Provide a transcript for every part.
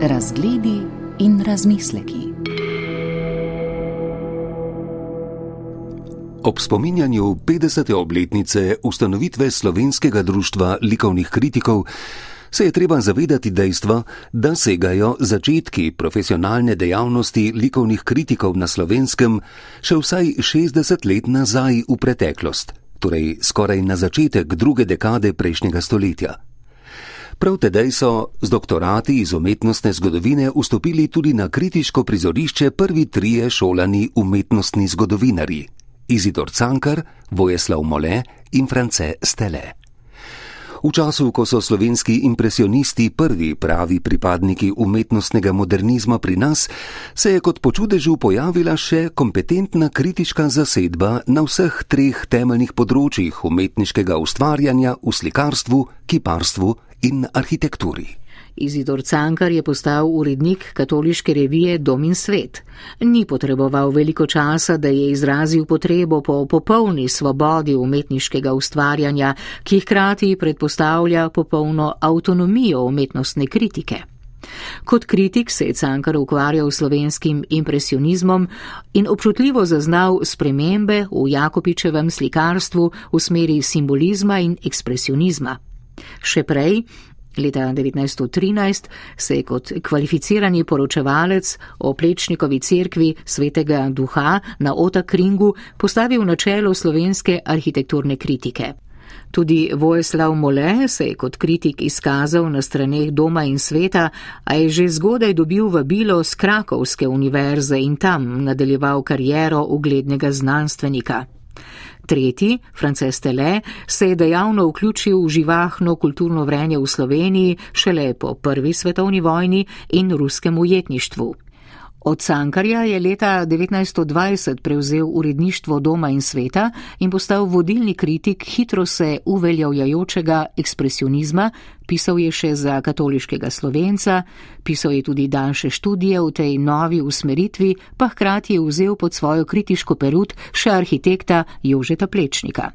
Razgledi in razmisleki. Ob spominjanju 50. obletnice ustanovitve slovenskega društva likovnih kritikov se je treba zavedati dejstva, da segajo začetki profesionalne dejavnosti likovnih kritikov na slovenskem še vsaj 60 let nazaj v preteklost, torej skoraj na začetek druge dekade prejšnjega stoletja. Prav tedaj so z doktorati iz umetnostne zgodovine vstopili tudi na kritiško prizorišče prvi trije šolani umetnostni zgodovinari: Izidor Cankar, Vojeslav Mole in France Stele. V času, ko so slovenski impresionisti prvi pravi pripadniki umetnostnega modernizma pri nas, se je kot po čudežu pojavila še kompetentna kritiška zasedba na vseh treh temeljnih področjih umetniškega ustvarjanja v slikarstvu, kiparstvu in arhitekturi. Izidor Cankar je postal urednik katoliške revije Dom in svet. Ni potreboval veliko časa, da je izrazil potrebo po popolni svobodi umetniškega ustvarjanja, ki hkrati predpostavlja popolno avtonomijo umetnostne kritike. Kot kritik se je Cankar ukvarjal s slovenskim impresionizmom in občutljivo zaznal spremembe v Jakopičevem slikarstvu v smeri simbolizma in ekspresionizma. Še prej Leta 1913 se je kot kvalificirani poročevalec o Plečnikovi cerkvi svetega duha na Otakringu postavil na čelo slovenske arhitekturne kritike. Tudi Vojeslav Mole se je kot kritik izkazal na straneh doma in sveta, a je že zgodaj dobil vabilo z Krakovske univerze in tam nadaljeval kariero uglednega znanstvenika. Tretji, Frances Tele, se je dejavno vključil v živahno kulturno vrenje v Sloveniji šele po prvi svetovni vojni in ruskem ujetništvu. Od Cankarja je leta 1920 prevzel uredništvo doma in sveta in postal vodilni kritik hitro se uveljavljajočega ekspresionizma, pisal je še za katoliškega slovenca, pisal je tudi daljše študije v tej novi usmeritvi, pa hkrati je vzel pod svojo kritiško perut še arhitekta Jožeta Plečnika.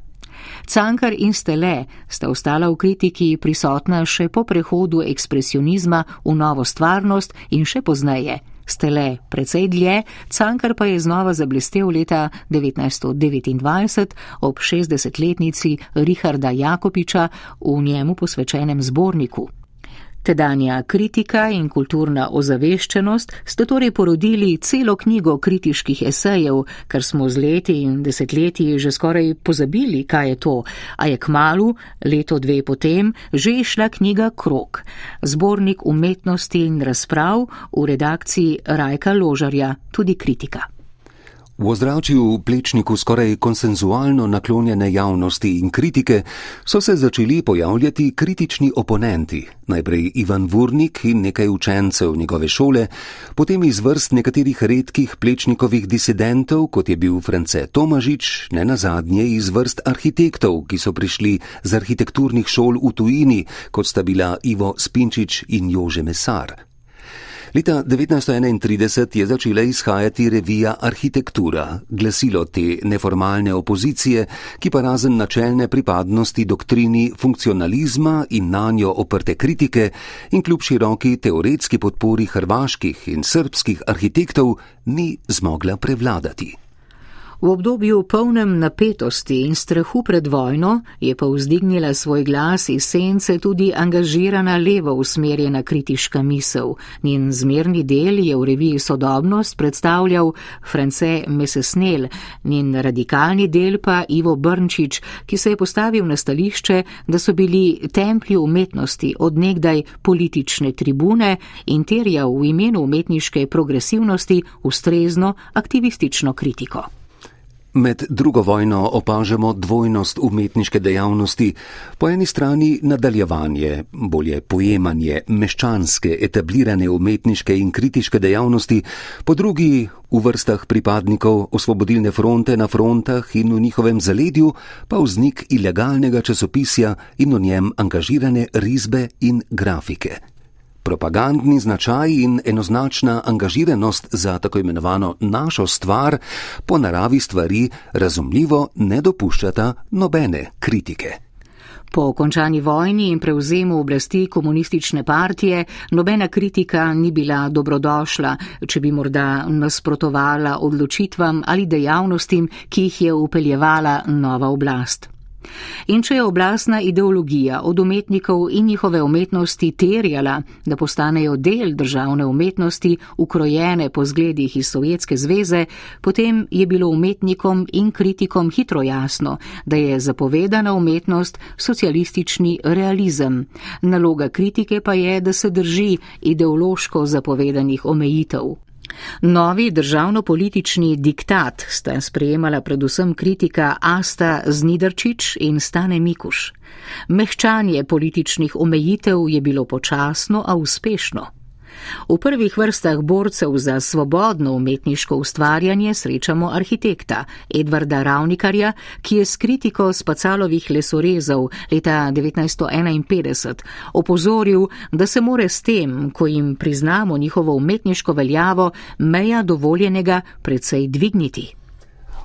Cankar in Stele sta ostala v kritiki prisotna še po prehodu ekspresionizma v novo stvarnost in še pozneje ste le precej dlje, Cankar pa je znova zablestev leta 1929 ob 60-letnici Richarda Jakopiča v njemu posvečenem zborniku. Tedanja kritika in kulturna ozaveščenost sta torej porodili celo knjigo kritiških esejev, kar smo z leti in desetletji že skoraj pozabili, kaj je to, a je k malu, leto dve potem, že išla knjiga Krok, zbornik umetnosti in razprav v redakciji Rajka Ložarja, tudi kritika. V ozračju plečniku skoraj konsenzualno naklonjene javnosti in kritike so se začeli pojavljati kritični oponenti, najprej Ivan Vurnik in nekaj učencev njegove šole, potem iz vrst nekaterih redkih plečnikovih disidentov, kot je bil France Tomažič, ne nazadnje iz vrst arhitektov, ki so prišli z arhitekturnih šol v tujini, kot sta bila Ivo Spinčič in Jože Mesar. Leta 1931 je začela izhajati revija Arhitektura, glasilo te neformalne opozicije, ki pa razen načelne pripadnosti doktrini funkcionalizma in na njo oprte kritike in kljub široki teoretski podpori hrvaških in srpskih arhitektov ni zmogla prevladati. V obdobju polnem napetosti in strahu pred vojno je pa vzdignila svoj glas iz sence tudi angažirana levo usmerjena kritiška misel. Njen zmerni del je v reviji Sodobnost predstavljal France Mesesnel, njen radikalni del pa Ivo Brnčič, ki se je postavil na stališče, da so bili templji umetnosti odnegdaj politične tribune in terjal v imenu umetniške progresivnosti ustrezno aktivistično kritiko. Med drugo vojno opažamo dvojnost umetniške dejavnosti. Po eni strani nadaljevanje, bolje pojemanje meščanske, etablirane umetniške in kritiške dejavnosti, po drugi v vrstah pripadnikov osvobodilne fronte na frontah in v njihovem zaledju pa vznik ilegalnega časopisja in v njem angažirane risbe in grafike propagandni značaj in enoznačna angažiranost za tako imenovano našo stvar po naravi stvari razumljivo ne dopuščata nobene kritike. Po končani vojni in prevzemu oblasti komunistične partije nobena kritika ni bila dobrodošla, če bi morda nasprotovala odločitvam ali dejavnostim, ki jih je upeljevala nova oblast. In če je oblastna ideologija od umetnikov in njihove umetnosti terjala, da postanejo del državne umetnosti, ukrojene po zgledih iz Sovjetske zveze, potem je bilo umetnikom in kritikom hitro jasno, da je zapovedana umetnost socialistični realizem. Naloga kritike pa je, da se drži ideološko zapovedanih omejitev. Novi državno-politični diktat sta sprejemala predvsem kritika Asta Znidrčič in Stane Mikuš. Mehčanje političnih omejitev je bilo počasno, a uspešno. V prvih vrstah borcev za svobodno umetniško ustvarjanje srečamo arhitekta Edvarda Ravnikarja, ki je s kritiko spacalovih lesorezov leta 1951 opozoril, da se more s tem, ko jim priznamo njihovo umetniško veljavo, meja dovoljenega predvsej dvigniti.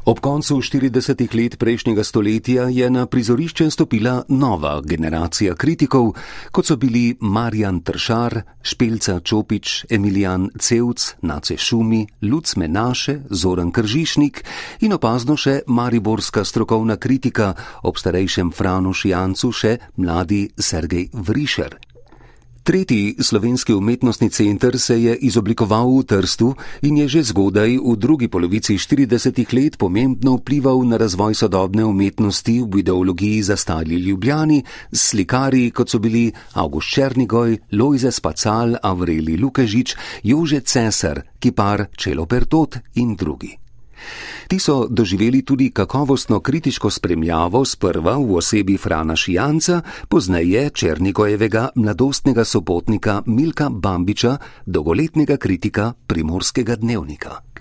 Ob koncu 40 let prejšnjega stoletja je na prizorišče stopila nova generacija kritikov, kot so bili Marjan Tršar, Špelca Čopič, Emilijan Cevc, Nace Šumi, Luc Menaše, Zoran Kržišnik in opazno še mariborska strokovna kritika, ob starejšem Franu Šijancu še mladi Sergej Vrišer. Tretji slovenski umetnostni center se je izoblikoval v Trstu in je že zgodaj v drugi polovici 40 let pomembno vplival na razvoj sodobne umetnosti v ideologiji zastali Ljubljani s slikari, kot so bili August Černigoj, Lojze Spacal, Avreli Lukežič, Jože Cesar, Kipar, Čelo Pertot in drugi. Ti so doživeli tudi kakovostno kritiško spremljavo sprva v osebi Frana Šijanca, pozneje Černikojevega mladostnega sopotnika Milka Bambiča, dolgoletnega kritika primorskega dnevnika.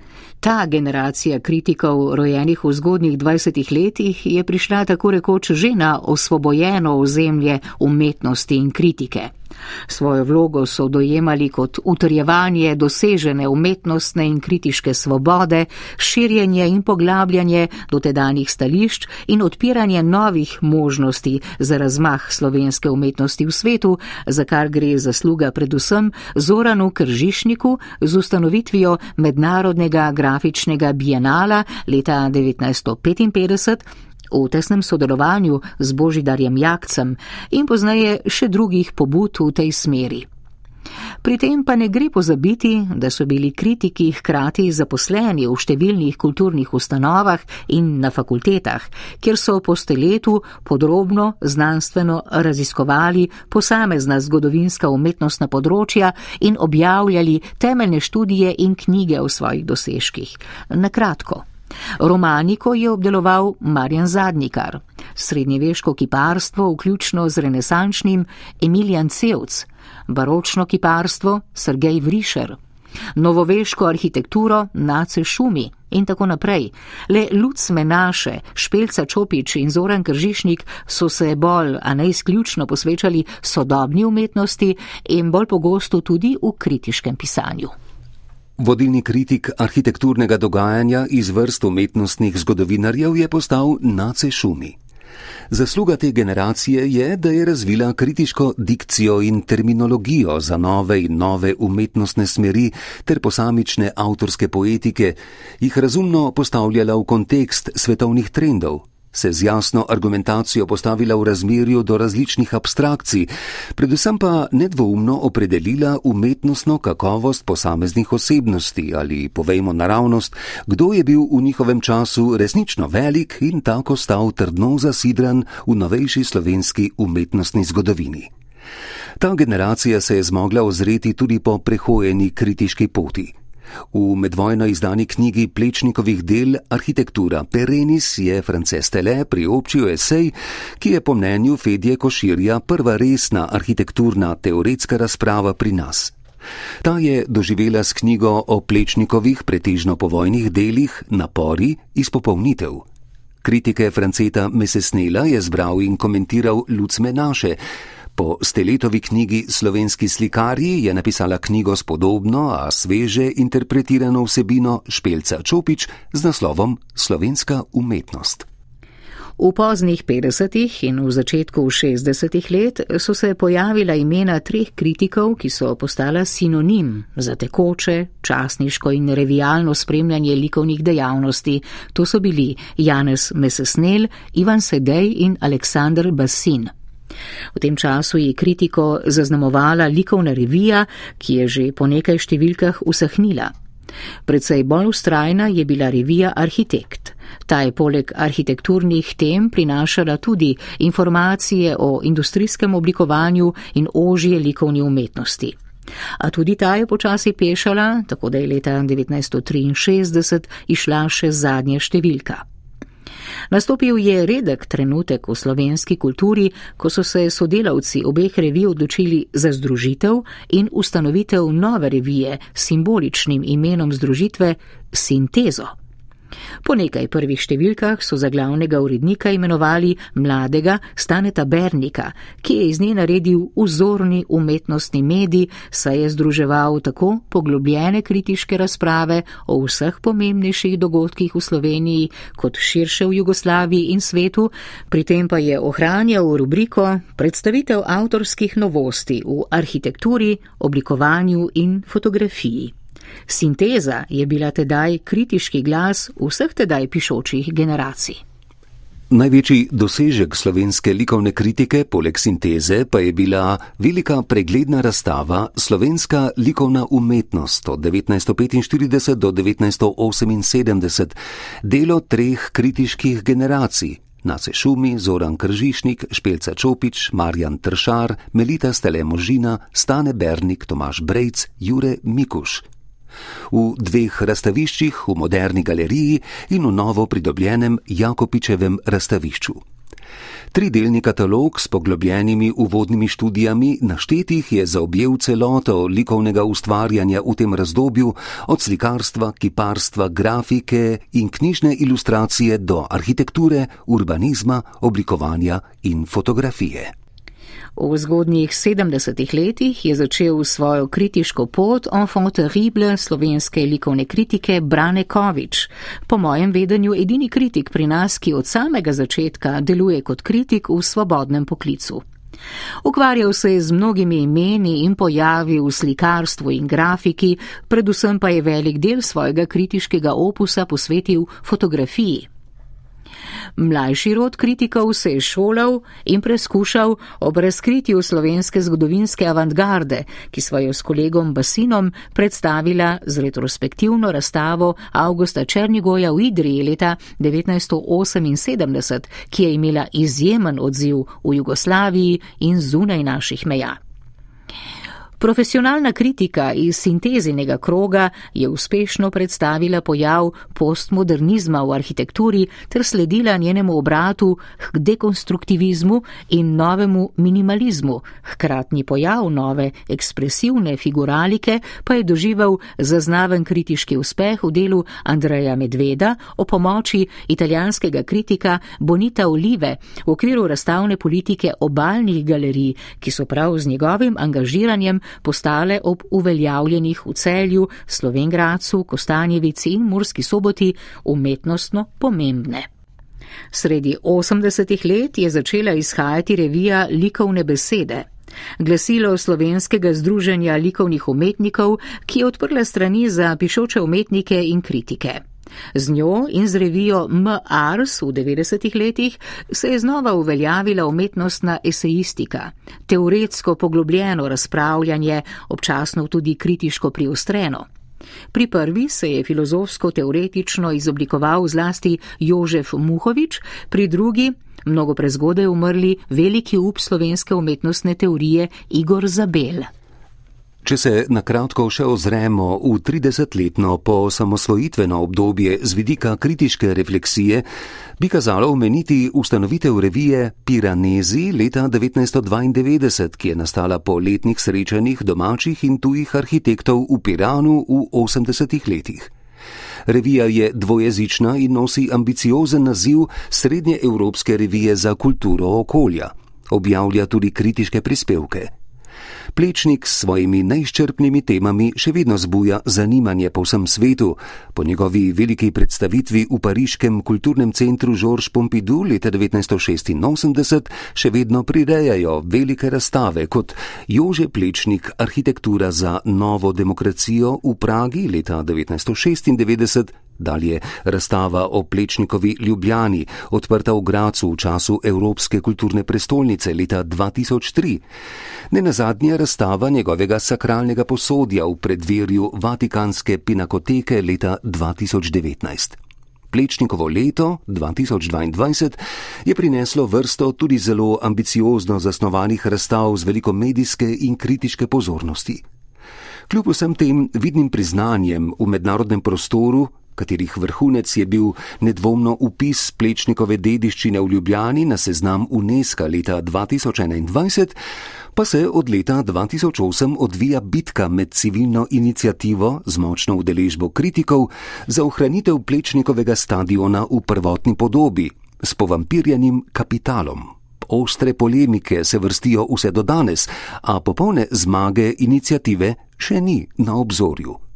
Ta generacija kritikov, rojenih v zgodnjih 20 letih, je prišla tako rekoč že na osvobojeno ozemlje umetnosti in kritike. Svojo vlogo so dojemali kot utrjevanje dosežene umetnostne in kritiške svobode, širjenje in poglabljanje dotedanjih stališč in odpiranje novih možnosti za razmah slovenske umetnosti v svetu, za kar gre zasluga predvsem Zoranu Kržišniku z ustanovitvijo Mednarodnega grafičnega bienala leta 1955 v tesnem sodelovanju z Božidarjem Jakcem in poznaje še drugih pobud v tej smeri. Pri tem pa ne gre pozabiti, da so bili kritiki hkrati zaposleni v številnih kulturnih ustanovah in na fakultetah, kjer so po steletu podrobno znanstveno raziskovali posamezna zgodovinska umetnostna področja in objavljali temeljne študije in knjige o svojih dosežkih. Na kratko. Romaniko je obdeloval Marjan Zadnikar, srednjeveško kiparstvo, vključno z renesančnim Emilijan Cevc, baročno kiparstvo Sergej Vrišer, novoveško arhitekturo Nace Šumi in tako naprej. Le Luc Menaše, Špelca Čopič in Zoran Kržišnik so se bolj, a ne izključno posvečali sodobni umetnosti in bolj pogosto tudi v kritiškem pisanju. Vodilni kritik arhitekturnega dogajanja iz vrst umetnostnih zgodovinarjev je postal Nace Šumi. Zasluga te generacije je, da je razvila kritiško dikcijo in terminologijo za nove in nove umetnostne smeri ter posamične avtorske poetike, jih razumno postavljala v kontekst svetovnih trendov, se z jasno argumentacijo postavila v razmerju do različnih abstrakcij, predvsem pa nedvoumno opredelila umetnostno kakovost posameznih osebnosti ali, povejmo naravnost, kdo je bil v njihovem času resnično velik in tako stal trdno zasidran v novejši slovenski umetnostni zgodovini. Ta generacija se je zmogla ozreti tudi po prehojeni kritiški poti. V medvojno izdani knjigi Plečnikovih del Arhitektura Perenis je Frances Tele priobčil esej, ki je po mnenju Fedje Koširja prva resna arhitekturna teoretska razprava pri nas. Ta je doživela s knjigo o Plečnikovih pretežno povojnih delih Napori izpopolnitev. Kritike Franceta Mesesnela je zbral in komentiral Lucme naše, Po Steletovi knjigi Slovenski slikarji je napisala knjigo s podobno, a sveže interpretirano vsebino Špelca Čopič z naslovom Slovenska umetnost. V poznih 50. in v začetku 60. let so se pojavila imena treh kritikov, ki so postala sinonim za tekoče, časniško in revijalno spremljanje likovnih dejavnosti. To so bili Janez Mesesnel, Ivan Sedej in Aleksandr Basin. V tem času je kritiko zaznamovala likovna revija, ki je že po nekaj številkah usahnila. Predvsej bolj ustrajna je bila revija Arhitekt. Ta je poleg arhitekturnih tem prinašala tudi informacije o industrijskem oblikovanju in ožje likovni umetnosti. A tudi ta je počasi pešala, tako da je leta 1963 išla še zadnja številka. Nastopil je redek trenutek v slovenski kulturi, ko so se sodelavci obeh revij odločili za združitev in ustanovitev nove revije s simboličnim imenom združitve Sintezo. Po nekaj prvih številkah so za glavnega urednika imenovali mladega Staneta Bernika, ki je iz nje naredil vzorni umetnostni medij, saj je združeval tako poglobljene kritiške razprave o vseh pomembnejših dogodkih v Sloveniji kot širše v Jugoslaviji in svetu, pri tem pa je ohranjal rubriko predstavitev avtorskih novosti v arhitekturi, oblikovanju in fotografiji. Sinteza je bila tedaj kritiški glas vseh tedaj pišočih generacij. Največji dosežek slovenske likovne kritike poleg sinteze pa je bila velika pregledna razstava Slovenska likovna umetnost od 1945 do 1978, delo treh kritiških generacij. Nace Šumi, Zoran Kržišnik, Špelca Čopič, Marjan Tršar, Melita Stele Možina, Stane Bernik, Tomaš Brejc, Jure Mikuš v dveh razstaviščih, v moderni galeriji in v novo pridobljenem Jakopičevem razstavišču. Tridelni katalog s poglobljenimi uvodnimi študijami naštetih je zaobjel celoto likovnega ustvarjanja v tem razdobju, od slikarstva, kiparstva, grafike in knjižne ilustracije do arhitekture, urbanizma, oblikovanja in fotografije. V zgodnjih 70-ih letih je začel svojo kritiško pot enfant terrible slovenske likovne kritike Brane Kovič, po mojem vedenju edini kritik pri nas, ki od samega začetka deluje kot kritik v svobodnem poklicu. Ukvarjal se je z mnogimi imeni in pojavi v slikarstvu in grafiki, predvsem pa je velik del svojega kritiškega opusa posvetil fotografiji. Mlajši rod kritikov se je šolal in preskušal ob razkritju slovenske zgodovinske avantgarde, ki so jo s kolegom Basinom predstavila z retrospektivno razstavo Augusta Črnigoja v Idriji leta 1978, ki je imela izjemen odziv v Jugoslaviji in zunaj naših meja. Profesionalna kritika iz sintezinega kroga je uspešno predstavila pojav postmodernizma v arhitekturi ter sledila njenemu obratu k dekonstruktivizmu in novemu minimalizmu. Hkratni pojav nove ekspresivne figuralike pa je doživel zaznaven kritiški uspeh v delu Andreja Medveda o pomoči italijanskega kritika Bonita Olive v okviru razstavne politike obaljnih galerij, ki so prav z njegovim angažiranjem postale ob uveljavljenih v celju, Slovengracu, Kostanjevici in Murski soboti umetnostno pomembne. Sredi 80-ih let je začela izhajati revija Likovne besede. Glasilo slovenskega združenja likovnih umetnikov, ki je odprla strani za pišoče umetnike in kritike. Z njo in z revijo M.A.R.S. v 90-ih letih se je znova uveljavila umetnostna esejistika, teoretsko poglobljeno razpravljanje, občasno tudi kritiško priostreno. Pri prvi se je filozofsko-teoretično izoblikoval zlasti Jožef Muhovič, pri drugi, mnogo prezgodaj umrli, veliki up slovenske umetnostne teorije Igor Zabel. Če se na kratko še ozremo v 30-letno po samosvojitveno obdobje z vidika kritiške refleksije, bi kazalo omeniti ustanovitev revije Piranezi leta 1992, ki je nastala po letnih srečanjih domačih in tujih arhitektov v Piranu v 80-ih letih. Revija je dvojezična in nosi ambiciozen naziv Srednje Evropske revije za kulturo okolja. Objavlja tudi kritiške prispevke. Plečnik s svojimi najščrpnimi temami še vedno zbuja zanimanje po vsem svetu. Po njegovi veliki predstavitvi v pariškem kulturnem centru Georges Pompidou leta 1986 še vedno prirejajo velike razstave kot Jože Plečnik arhitektura za novo demokracijo v Pragi leta 1996 Dalje razstava o Plečnikovi Ljubljani, odprta v Gracu v času Evropske kulturne prestolnice leta 2003. Ne nazadnje razstava njegovega sakralnega posodja v predverju Vatikanske pinakoteke leta 2019. Plečnikovo leto 2022 je prineslo vrsto tudi zelo ambiciozno zasnovanih razstav z veliko medijske in kritiške pozornosti. Kljub vsem tem vidnim priznanjem v mednarodnem prostoru katerih vrhunec je bil nedvomno upis plečnikove dediščine v Ljubljani na seznam UNESCO leta 2021, pa se od leta 2008 odvija bitka med civilno inicijativo z močno udeležbo kritikov za ohranitev plečnikovega stadiona v prvotni podobi s povampirjenim kapitalom. Ostre polemike se vrstijo vse do danes, a popolne zmage inicijative še ni na obzorju.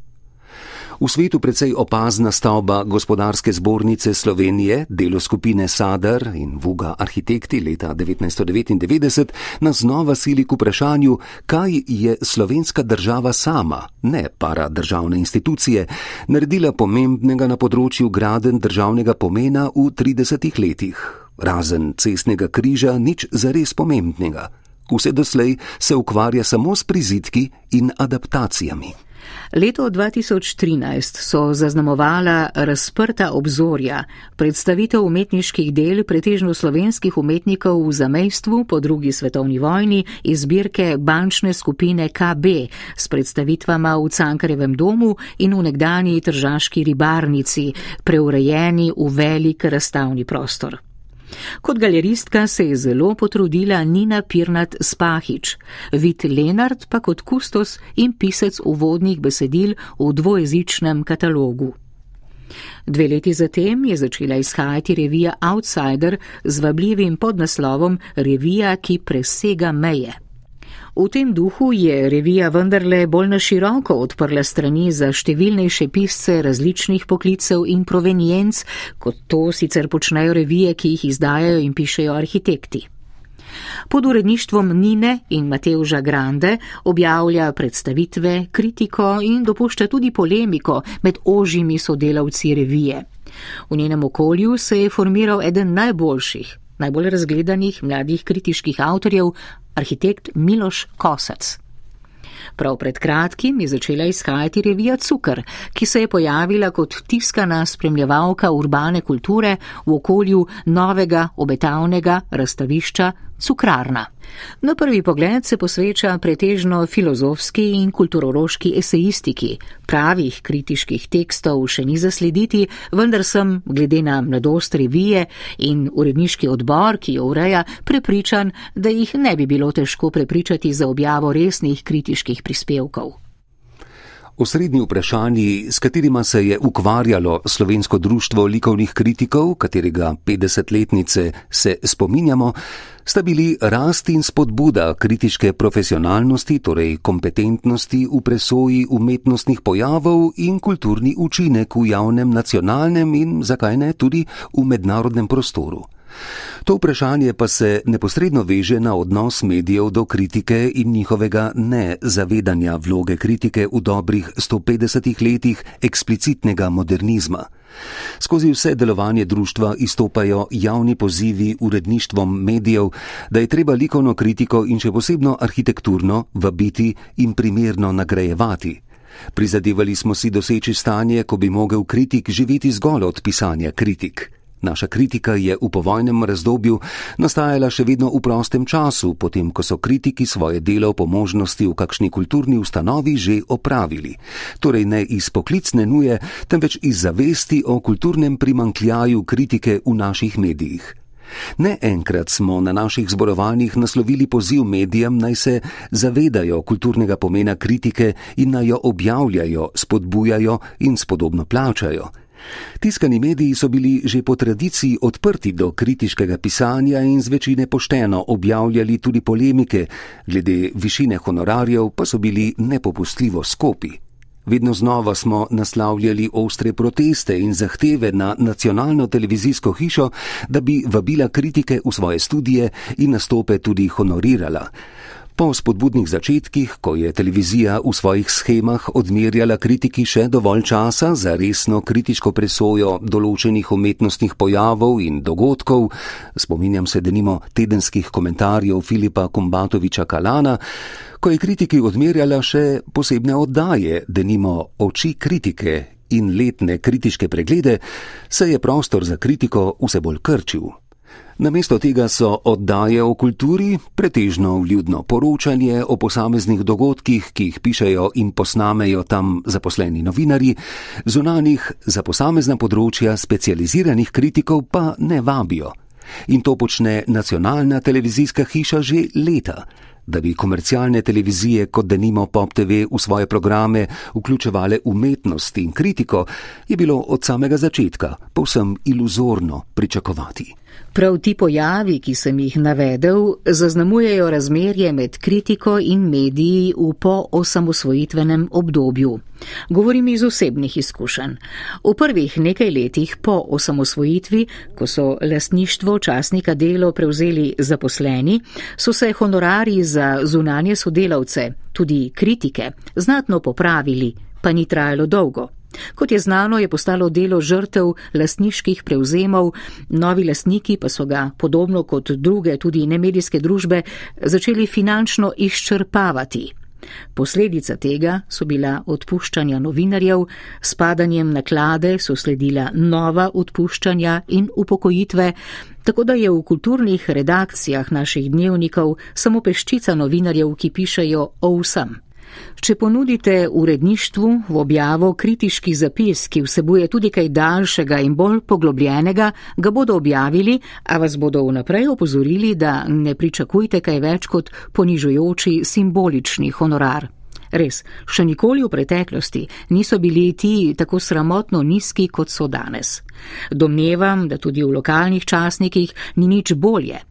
V svetu precej opazna stavba gospodarske zbornice Slovenije, delo skupine Sadar in Vuga arhitekti leta 1999, nas znova sili k vprašanju, kaj je slovenska država sama, ne para državne institucije, naredila pomembnega na področju graden državnega pomena v 30 letih. Razen cestnega križa nič zares pomembnega. Vse doslej se ukvarja samo s prizitki in adaptacijami. Leto 2013 so zaznamovala razprta obzorja, predstavitev umetniških del pretežno slovenskih umetnikov v zamejstvu po drugi svetovni vojni iz zbirke bančne skupine KB s predstavitvama v Cankarevem domu in v nekdani tržaški ribarnici, preurejeni v velik razstavni prostor. Kot galeristka se je zelo potrudila Nina Pirnat Spahič, Vit Lenart pa kot kustos in pisec uvodnih besedil v dvojezičnem katalogu. Dve leti zatem je začela izhajati revija Outsider z vabljivim podnaslovom Revija, ki presega meje. V tem duhu je revija vendarle bolj na široko odprla strani za številnejše pisce različnih poklicev in provenienc, kot to sicer počnejo revije, ki jih izdajajo in pišejo arhitekti. Pod uredništvom Nine in Mateuža Grande objavlja predstavitve, kritiko in dopušča tudi polemiko med ožjimi sodelavci revije. V njenem okolju se je formiral eden najboljših, najbolj razgledanih mladih kritiških avtorjev, arhitekt Miloš Kosac. Prav pred kratkim je začela izhajati revija Cukr, ki se je pojavila kot tiskana spremljevalka urbane kulture v okolju novega obetavnega razstavišča Cukrarna. Na prvi pogled se posveča pretežno filozofski in kulturološki esejistiki. Pravih kritiških tekstov še ni zaslediti, vendar sem, glede na mladost revije in uredniški odbor, ki jo ureja, prepričan, da jih ne bi bilo težko prepričati za objavo resnih kritiških prispevkov. Osrednji vprašanji, s katerima se je ukvarjalo slovensko društvo likovnih kritikov, katerega 50-letnice se spominjamo, sta bili rast in spodbuda kritiške profesionalnosti, torej kompetentnosti v presoji umetnostnih pojavov in kulturni učinek v javnem, nacionalnem in, zakaj ne, tudi v mednarodnem prostoru. To vprašanje pa se neposredno veže na odnos medijev do kritike in njihovega nezavedanja vloge kritike v dobrih 150 letih eksplicitnega modernizma. Skozi vse delovanje društva izstopajo javni pozivi uredništvom medijev, da je treba likovno kritiko in še posebno arhitekturno vabiti in primerno nagrajevati. Prizadevali smo si doseči stanje, ko bi mogel kritik živeti zgolj od pisanja kritik. Naša kritika je v povojnem razdobju nastajala še vedno v prostem času, potem ko so kritiki svoje delo po možnosti v kakšni kulturni ustanovi že opravili. Torej ne iz poklicne nuje, temveč iz zavesti o kulturnem primankljaju kritike v naših medijih. Ne enkrat smo na naših zborovanjih naslovili poziv medijem naj se zavedajo kulturnega pomena kritike in naj jo objavljajo, spodbujajo in spodobno plačajo. Tiskani mediji so bili že po tradiciji odprti do kritiškega pisanja in z večine pošteno objavljali tudi polemike, glede višine honorarjev pa so bili nepopustljivo skopi. Vedno znova smo naslavljali ostre proteste in zahteve na nacionalno televizijsko hišo, da bi vabila kritike v svoje studije in nastope tudi honorirala. Po spodbudnih začetkih, ko je televizija v svojih schemah odmerjala kritiki še dovolj časa za resno kritiško presojo določenih umetnostnih pojavov in dogodkov, spominjam se denimo tedenskih komentarjev Filipa Kumbatoviča Kalana, ko je kritiki odmerjala še posebne oddaje, denimo oči kritike in letne kritiške preglede, se je prostor za kritiko vse bolj krčil. Namesto tega so oddaje o kulturi, pretežno vljudno poročanje o posameznih dogodkih, ki jih pišejo in posnamejo tam zaposleni novinari, zunanih za posamezna področja specializiranih kritikov pa ne vabijo. In to počne nacionalna televizijska hiša že leta. Da bi komercialne televizije, kot denimo Pop TV, v svoje programe vključevale umetnost in kritiko, je bilo od samega začetka povsem iluzorno pričakovati. Prav ti pojavi, ki sem jih navedel, zaznamujejo razmerje med kritiko in mediji v po-osamosvojitvenem obdobju. Govorim iz osebnih izkušenj. V prvih nekaj letih po osamosvojitvi, ko so lastništvo časnika delo prevzeli zaposleni, so se honorari za zunanje sodelavce, tudi kritike, znatno popravili, pa ni trajalo dolgo. Kot je znano, je postalo delo žrtev lastniških prevzemov, novi lastniki pa so ga, podobno kot druge tudi nemedijske družbe, začeli finančno izčrpavati. Posledica tega so bila odpuščanja novinarjev, s padanjem naklade so sledila nova odpuščanja in upokojitve, tako da je v kulturnih redakcijah naših dnevnikov samo peščica novinarjev, ki pišejo o vsem. Če ponudite uredništvu v objavo kritiški zapis, ki vsebuje tudi kaj daljšega in bolj poglobljenega, ga bodo objavili, a vas bodo vnaprej opozorili, da ne pričakujte kaj več kot ponižujoči simbolični honorar. Res, še nikoli v preteklosti niso bili ti tako sramotno nizki, kot so danes. Domnevam, da tudi v lokalnih časnikih ni nič bolje.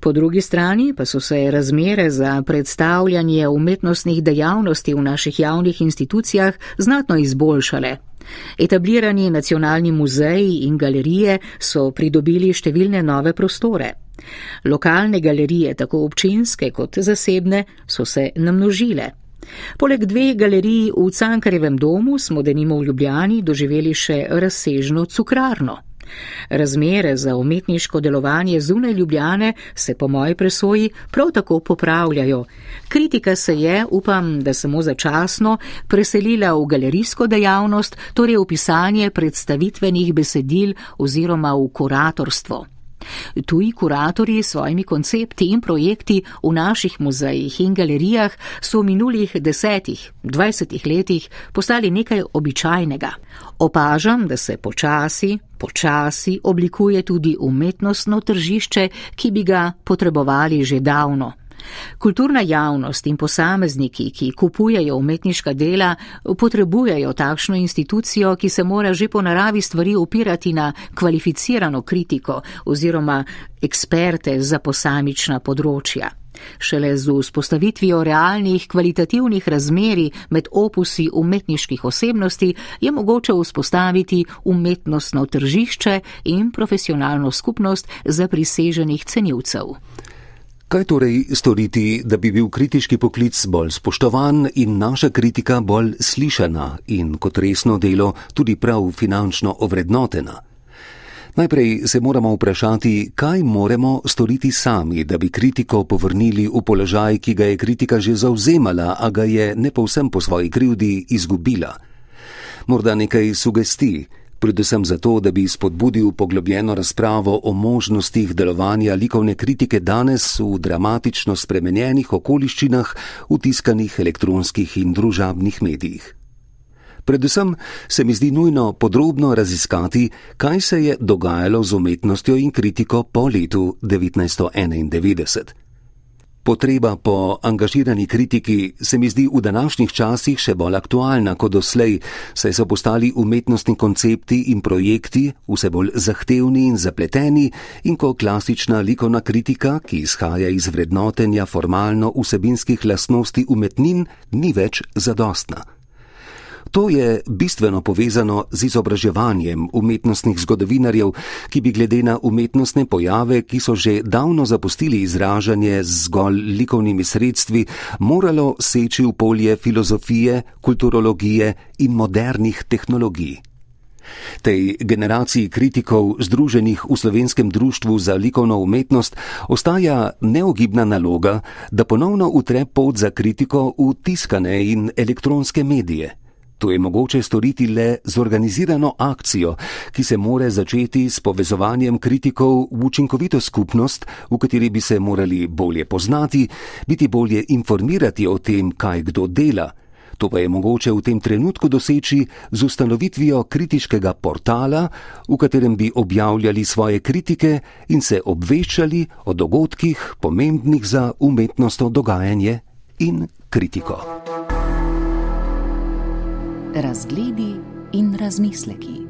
Po drugi strani pa so se razmere za predstavljanje umetnostnih dejavnosti v naših javnih institucijah znatno izboljšale. Etablirani nacionalni muzeji in galerije so pridobili številne nove prostore. Lokalne galerije, tako občinske kot zasebne, so se namnožile. Poleg dveh galerij v Cankarjevem domu smo denimo v Ljubljani doživeli še razsežno cukrarno. Razmere za umetniško delovanje zunaj Ljubljane se po moji presoji prav tako popravljajo. Kritika se je, upam, da samo začasno, preselila v galerijsko dejavnost, torej v pisanje predstavitvenih besedil oziroma v kuratorstvo. Tuji kuratorji s svojimi koncepti in projekti v naših muzejih in galerijah so v minulih desetih, dvajsetih letih postali nekaj običajnega. Opažam, da se počasi, počasi oblikuje tudi umetnostno tržišče, ki bi ga potrebovali že davno. Kulturna javnost in posamezniki, ki kupujejo umetniška dela, potrebujejo takšno institucijo, ki se mora že po naravi stvari opirati na kvalificirano kritiko oziroma eksperte za posamična področja. Šele z vzpostavitvijo realnih kvalitativnih razmeri med opusi umetniških osebnosti je mogoče vzpostaviti umetnostno tržišče in profesionalno skupnost za priseženih cenilcev. Kaj torej storiti, da bi bil kritiški poklic bolj spoštovan in naša kritika bolj slišana in kot resno delo tudi prav finančno ovrednotena? Najprej se moramo vprašati, kaj moramo storiti sami, da bi kritiko povrnili v položaj, ki ga je kritika že zauzemala, a ga je ne povsem po svoji krivdi izgubila. Morda nekaj sugestij predvsem zato, da bi spodbudil poglobljeno razpravo o možnostih delovanja likovne kritike danes v dramatično spremenjenih okoliščinah v tiskanih elektronskih in družabnih medijih. Predvsem se mi zdi nujno podrobno raziskati, kaj se je dogajalo z umetnostjo in kritiko po letu 1991. Potreba po angažirani kritiki se mi zdi v današnjih časih še bolj aktualna kot doslej, saj so postali umetnostni koncepti in projekti vse bolj zahtevni in zapleteni in ko klasična likovna kritika, ki izhaja iz vrednotenja formalno vsebinskih lastnosti umetnin, ni več zadostna. To je bistveno povezano z izobraževanjem umetnostnih zgodovinarjev, ki bi glede na umetnostne pojave, ki so že davno zapustili izražanje z zgolj likovnimi sredstvi, moralo seči v polje filozofije, kulturologije in modernih tehnologij. Tej generaciji kritikov, združenih v slovenskem društvu za likovno umetnost, ostaja neogibna naloga, da ponovno utre pot za kritiko v tiskane in elektronske medije. To je mogoče storiti le z organizirano akcijo, ki se more začeti s povezovanjem kritikov v učinkovito skupnost, v kateri bi se morali bolje poznati, biti bolje informirati o tem, kaj kdo dela. To pa je mogoče v tem trenutku doseči z ustanovitvijo kritiškega portala, v katerem bi objavljali svoje kritike in se obveščali o dogodkih, pomembnih za umetnostno dogajanje in kritiko razgledi in razmisleki.